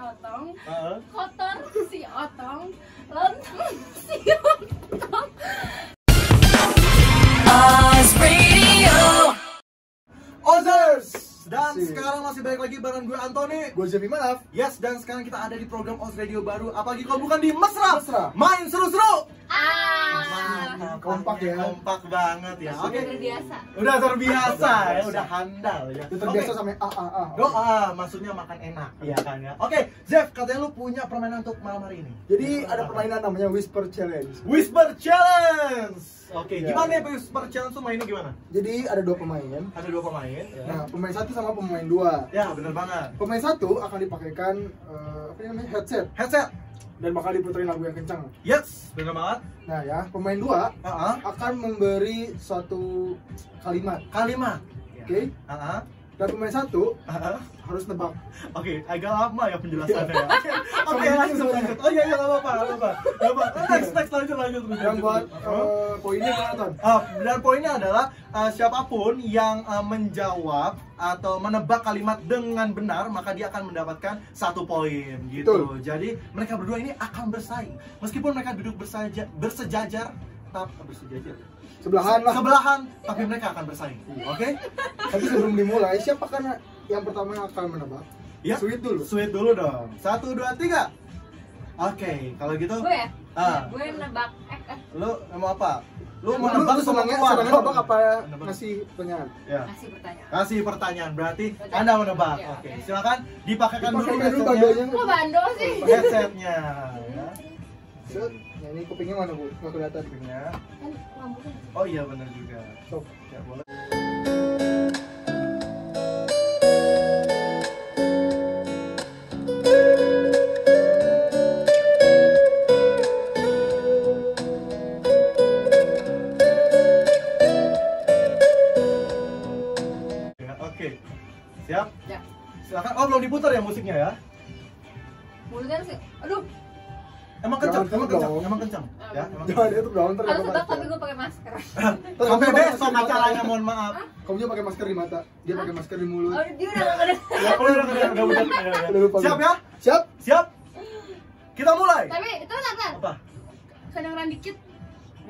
otong, Heeh. kotor si otong, lontong si otong. Ozers! Dan Asik. sekarang masih balik lagi bareng gue Antoni. Gue Zevi Manaf. Yes, dan sekarang kita ada di program Oz Radio baru. Apalagi kalau bukan di Mesra. Mesra. Main seru-seru. Kompak ya. Kompak banget ya. udah Oke. terbiasa. Udah terbiasa Udah ya, terbiasa. udah handal ya. Itu terbiasa sama A A A. Doa, maksudnya makan enak, ya kan ya. Oke, Zev, katanya lu punya permainan untuk malam hari ini. Jadi ada apa? permainan namanya Whisper Challenge. Whisper Challenge. Oke, Ya. gimana ya Whisper Challenge tuh mainnya gimana? Jadi ada dua pemain. Ada dua pemain. Ya, Nah, pemain satu sama pemain dua. ya bener banget. Pemain satu akan dipakaikan eh, apa namanya headset Headset. Dan bakal diputerin lagu yang kencang. Yes, bener banget. Nah ya, pemain dua Ah, akan memberi suatu kalimat, kalimat. oke? Ah, Dan pemain satu harus nebak. Oke, agak lama ya penjelasannya ya. Oke, Oke, Sampai lanjut, lanjut. Oh iya, iya, nggak apa-apa, nggak apa-apa. Nggak apa-apa. Next, next, lanjut, lanjut. lanjut. Yang buat eh, poinnya gimana Ton? Ah, dan poinnya adalah ah, siapa pun yang ah, menjawab atau menebak kalimat dengan benar maka dia akan mendapatkan satu poin gitu. Betul. Jadi mereka berdua ini akan bersaing meskipun mereka duduk bersaja, bersejajar tapi bersejajar Sebelahan lah. sebelahan tapi mereka akan bersaing. Oke? Tapi sebelum dimulai, siapa kan yang pertama yang akan menebak? Ya. Sweet dulu. Sweet dulu dong. Satu, dua, tiga. Oke, kalau gitu, Gue ya? Ah. Gue nebak. Eh, eh, lu mau apa? Lu mau nebak lu senangnya, keluar? senangnya nebak apa ngasih pertanyaan? Ya. kasih pertanyaan. Kasih pertanyaan, berarti Oke. Anda menebak. Oke, Oke, oke. silakan dipakaikan dulu Dipakaikan dulu headsetnya. bandonya. Kok bando sih? Headsetnya. Ya. Ini kupingnya mana bu? Nggak kelihatan. Kupingnya. Kan. Oh iya benar juga. Sok. Ya boleh. Ya, Oke, siap? Ya. Silakan. Oh belum diputar ya musiknya ya? Mulutnya sih. Aduh, Emang kencang, emang dong. kencang, emang kencang. Ya, emang Jangan itu dong, ntar nggak tetap tapi gue pakai masker. Sampai besok di acaranya, mohon maaf. Kamu juga pakai masker di mata, dia pakai masker di mulut. Oh, dia udah gak ada. Ya, udah, udah, Siap ya? Siap? Siap? Kita mulai. Tapi itu ntar, Apa? kedengeran dikit.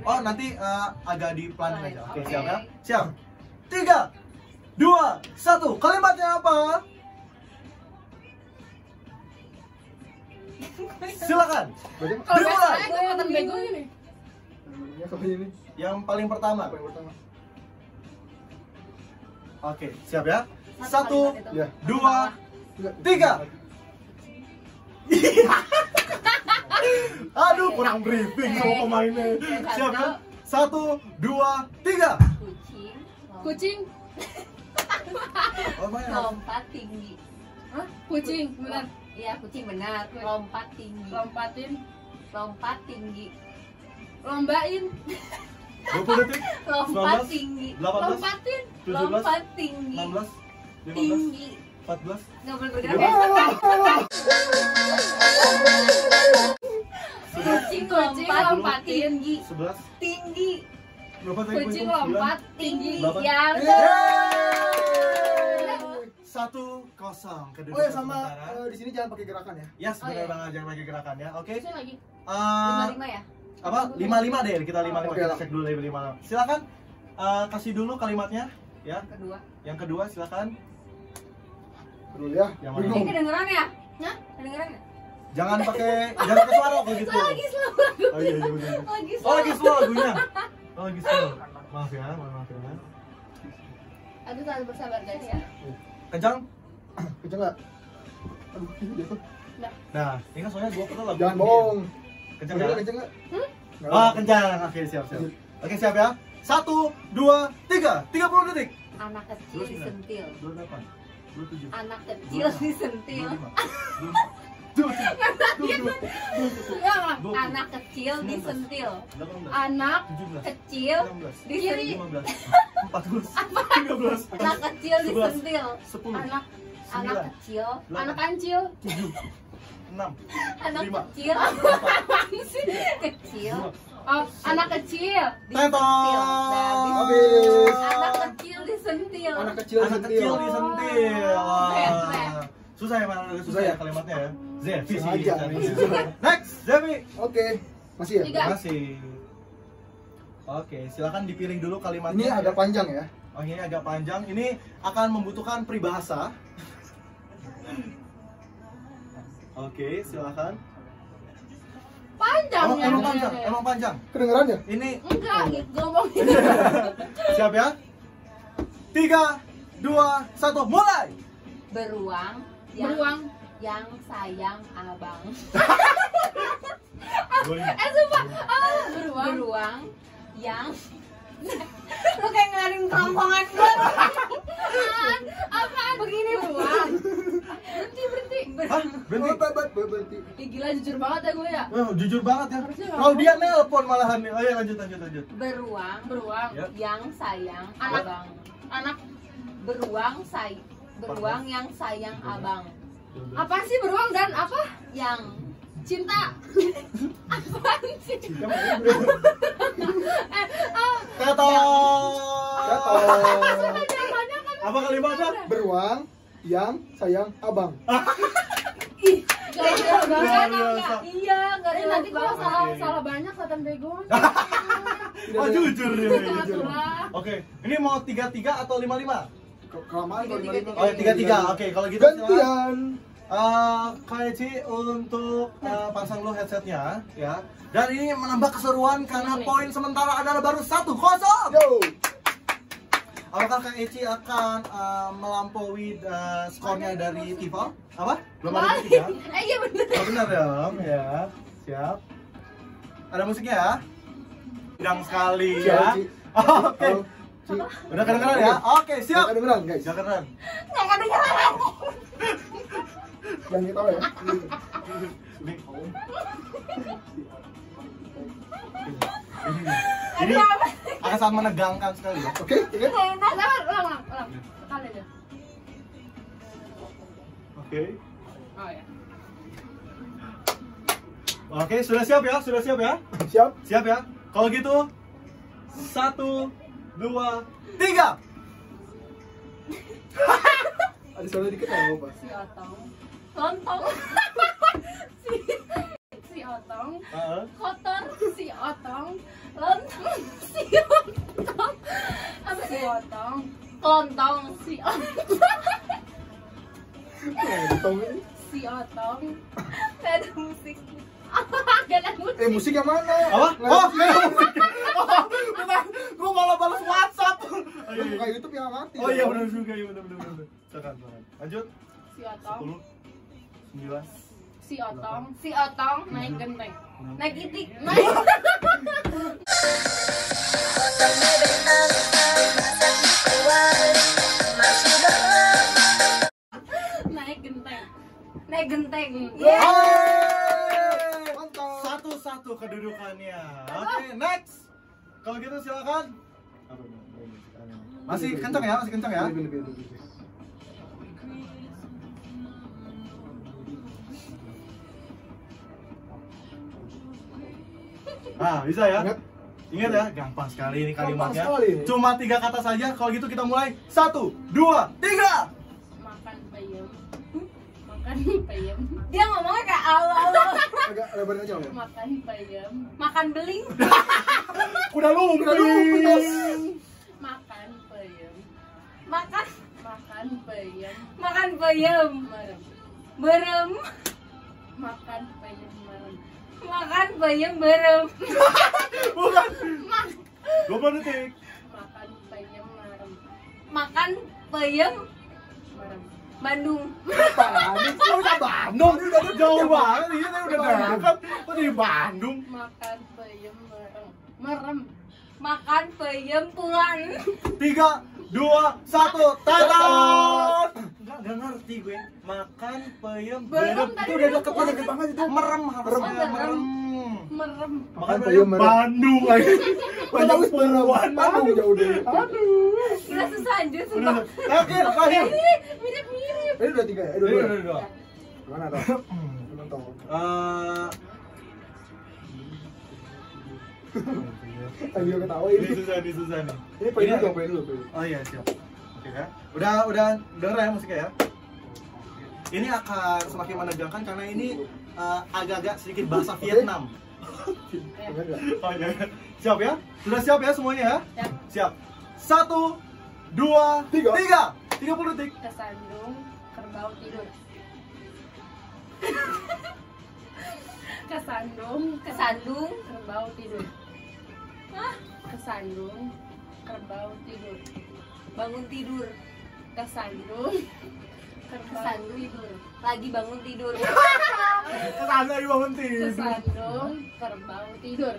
Oh, nanti eh, agak dipelanin aja. Oke, Oke. siap ya? Siap. Tiga, dua, satu. Kalimatnya apa? Silakan. Kalau biasanya bego ya sampai ini. Yang paling pertama. Oke, siap ya? Satu. Ya. dua, tiga. Aduh, kurang briefing sama pemainnya. Siap ya? Satu, dua, tiga. Kucing. Kucing. Lompat tinggi. Hah? Kucing, benar. Iya, kucing benar. Lompat tinggi. Lompatin, Lompat tinggi. lombain, 20 detik. Lompat 19, tinggi. 18, lompatin. 17, Lompat tinggi. 16, 15, Tinggi. 14, Nggak boleh bergerak ya. Kucing lompat lompatin. tinggi. 11, Tinggi. berapa tadi? Kucing lompat tinggi. Ya, Yeay! Satu kosong kedudukan Oh ya sama eh, di sini jangan pakai gerakan ya. Yes, Oh, benar iya. banget jangan pakai gerakan ya. Oke. Kucing lagi. Eh, lima ya. apa? 55 deh, kita 55 Oke kita cek dulu dari 55. Silakan eh, kasih dulu kalimatnya ya. Kedua. Yang kedua silakan. Dulu ya. Yang Ini mana? Bingung. kedengeran ya? Hah? Kedengeran ya? Jangan pakai jangan pakai suara kok gitu. Lagi slow. Oh iya iya benar. Lagi Oh slow. lagi slow lagunya. Oh lagi slow. Maaf ya, maaf ya. Aduh, harus bersabar guys ya. Kencang? Kenceng nggak? Aduh, ini jatuh. Nah, ini kan soalnya gua pernah lagu. Jangan bohong. Kencang nggak? Kenceng nggak? Nggak Oh, apa. kencang. Oke, siap, siap. Oke, siap ya. Satu, dua, tiga. Tiga puluh detik. Anak kecil disentil. Dua delapan. Dua tujuh. Anak kecil disentil. Ya. Anak kecil disentil. Anak. Kecil disentil. Anak kecil disentil. Anak Anak kecil. Anak kancil. Enam. Anak kecil. Kecil. Oh, anak kecil. Disentil. Habis. Anak kecil disentil. Anak kecil Anak kecil sentil. disentil. Susah ya? Susah Susah ya ya? kalimatnya ya. Z, visi. Sengaja. carinya. Next, Zevi. Oke. Masih ya? Tiga. Masih. Oke, silakan dipilih dulu kalimatnya. Ini agak panjang ya. Oh, ini agak panjang. Ini akan membutuhkan peribahasa. Oke, silakan. Panjang Emang, ya. emang panjang, emang panjang. Kedengeran ya? Ini Enggak, gitu ngomongin. siap ya? Tiga, dua, satu, mulai. Beruang yang Beruang. yang sayang abang. Eh, sumpah. Ah, beruang. Beruang yang lu kayak ngelarin kerongkongan gue Apaan? Apaan? Begini beruang. Berhenti, berhenti. Hah? Berhenti. Oh, ber- ber- berhenti. Ih, gila jujur banget ya gue ya. Oh, jujur banget ya. Kalau dia nelpon malahan nih. Oh ya lanjut lanjut lanjut. beruang Beruang. Ya. yang sayang Anak. abang. Anak Beruang say beruang yang sayang abang. apa sih beruang dan apa? Yang Cinta. Apaan sih? Eh, ah, Kata. Kata. kan Apa kalimatnya? Beruang yang sayang abang. Iya nggak Eh, ada nanti kalau salah salah banyak setan bego. Oh jujur. Aturan. Oke, ini mau tiga tiga atau lima lima? Ke- Kelamaan kalau Tiga, lima tiga, Oh ya tiga tiga. Oke, kalau gitu. Gantian. Eh, Eci untuk eh, pasang lu headsetnya ya. Dan ini menambah keseruan karena poin sementara adalah baru satu kosong. Yo. Apakah Kak Eci akan eh, melampaui eh, skornya dari Tifa? Apa? Belum ada musik ya? Eh iya bener. Oh, benar dong ya. Siap. Ada musiknya ya? Sidang sekali ya. Oke. Ci. Udah kedengeran ya? Oke, siap. kedengeran guys. Udah kedengeran. nggak kedengeran Yang kita tahu ya. Ini. Akan sangat menegangkan sekali ya. Oke, oke. Ulang, ulang, ulang, ulang. Sekali aja. Oke. Oh ya. Oke, sudah siap ya? Sudah siap ya? Siap. Siap ya? Kalau gitu, satu, dua, tiga. Ada suara dikit apa-apa. si otong. Lontong Si si otong. Heeh. kotor si otong. Lontong si otong apa si otong. Kelontong si otong. Si otong. Ada musik. Gak ada musik. Eh musik yang mana? Apa? Nggak Oh, ada musik. Oh, malah balas WhatsApp. Oh, iya, Buka. YouTube yang mati. Oh iya benar juga, iya benar benar benar. Lanjut. si otong 10 9 si otong si otong naik genteng naik itik naik naik genteng naik genteng Yeah. Mantap. Satu-satu kedudukannya. Oke, next. Kalau gitu silakan. Masih kencang ya? Masih kencang ya? Lebih, lebih, lebih, lebih. Nah, bisa ya? Ingat? Ingat ya, gampang sekali ini kalimatnya. Gampang sekali. Cuma tiga kata saja. Kalau gitu kita mulai. Satu, dua, tiga. Dia ngomongnya kayak alo-alo Agak lebarin aja ya. makan peyem makan beling. Udah lumpur. Udah lumpur. makan peyem makan. Makan peyem makan peyem merem. Berem makan peyem merem. Makan peyem berem Bukan. Mak. 20 detik. makan peyem merem. Makan peyem merem Bandung Apaan? Ini udah Bandung. Jauh banget. Iya, tadi udah Bandung. berangkat. Kok di Bandung? makan peyem merem merem makan peyem pulan Tiga, dua, satu, tatat. Enggak, enggak ngerti gue. Makan peyem tadi Itu udah deket udah banget itu. Merem merem. Merem. merem Makan peyem merem. Bandung lagi. Banyak puan. Bandung jauh deh. Aduh. Gila susah anjir Udah, sumpah udah. Terakhir, terakhir. mirip mirip Eh udah tiga ya? Eh, Dua, Udah, dua. udah, udah. Gimana dong? Mantap. Eh, Tadi dia ketawa ini ini. susah, ini susah nih. Ini Ini- dulu poin. Oh iya, siap. Oke ya. Udah, udah denger ya musiknya ya. Ini akan semakin menegangkan karena ini uh, agak-agak sedikit bahasa Vietnam. Oh, iya. Siap ya? Sudah siap ya semuanya ya? Siap. Siap. Satu, dua, Tiga. tiga. 30 detik. Kesandung kerbau tidur. Kesandung Kesandung, kerbau tidur. Kesandung kerbau tidur. bangun tidur. Kesandung kerbau Kesandung. tidur. Lagi bangun tidur. Ke sana di bangun tidur. Kesandung kerbau tidur.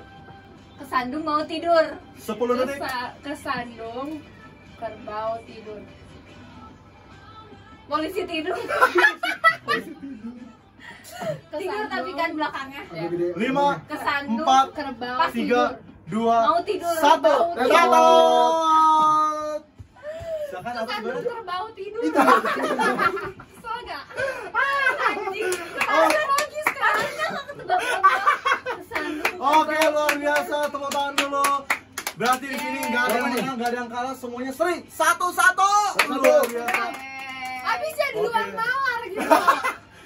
Kesandung mau tidur. 10 detik. Kesa- kesandung kerbau tidur. Polisi tidur. tidur tapi kan belakangnya. Ya. 5, Kesandung. 4, kerbau. 3, 2, Mau tidur. 1. Mau tidur. Satu. Apa Kesandung kerbau tidur. Anjing. Oh. logis kan. Kesandung Oke, luar biasa. Tepuk tangan dulu. Berarti di sini nggak ada yang menang, nggak ada yang kalah, semuanya seri. Satu-satu. Luar biasa. Habisnya di luar nalar gitu.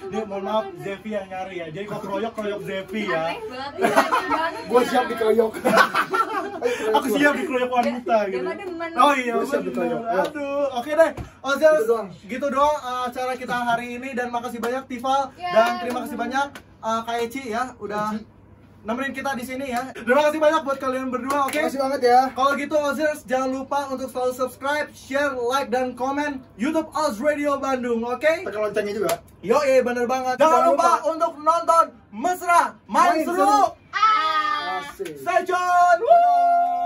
Ini mohon maaf, Zevi yang nyari ya. Jadi kok kroyok kroyok Zevi ya. Banget. Gua siap dikeroyok. Aku siap dikeroyok wanita Dia gitu. Oh iya, Gua siap dikeroyok. Ayo. Aduh, oke deh. Ozel, Gitu doang. gitu doang uh, acara kita hari ini dan makasih banyak Tival Ya. dan terima kasih banyak uh, Kak Eci ya udah nemenin kita di sini ya. Terima kasih banyak buat kalian berdua, oke? Makasih banget ya. Kalau gitu Ozers jangan lupa untuk selalu subscribe, share, like dan komen YouTube Oz Radio Bandung, oke? Tekan loncengnya juga. Yo, iya bener banget. Jangan Jangan lupa lupa. untuk nonton Mesra Main Main Seru. Seru. Ah. Tune. Woo!